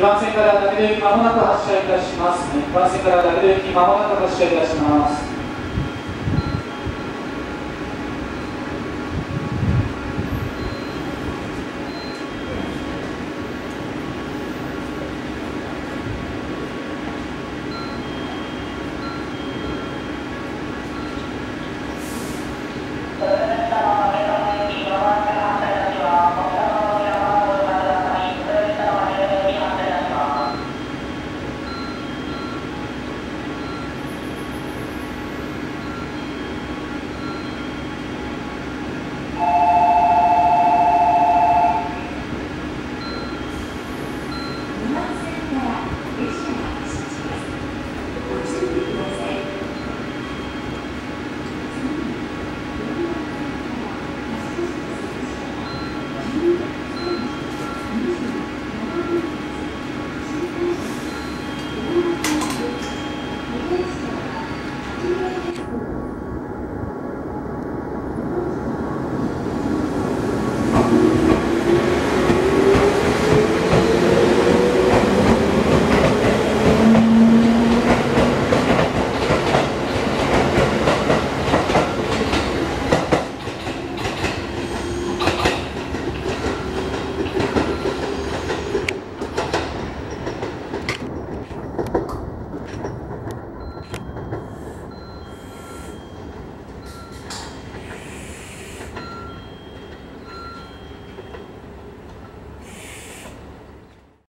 2番線からダビデ行きまもなく発車いたします2番線からダビデ行きまもなく発車いたします。